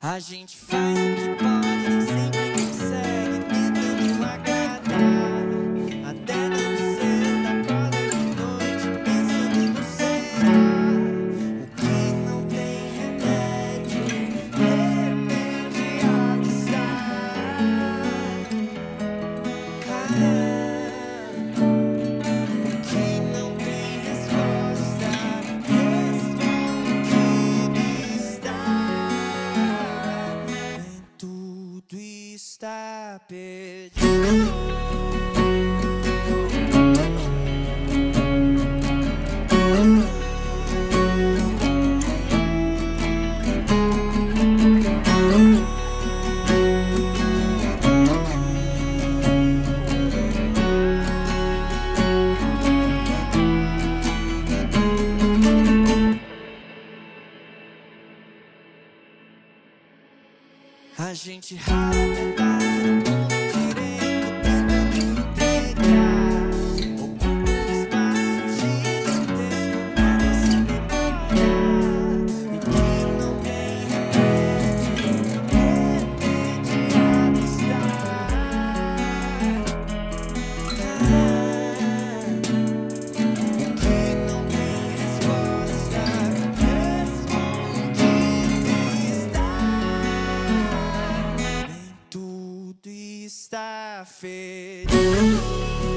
A gente faz o que pode. stop it. A gente rala. está feito.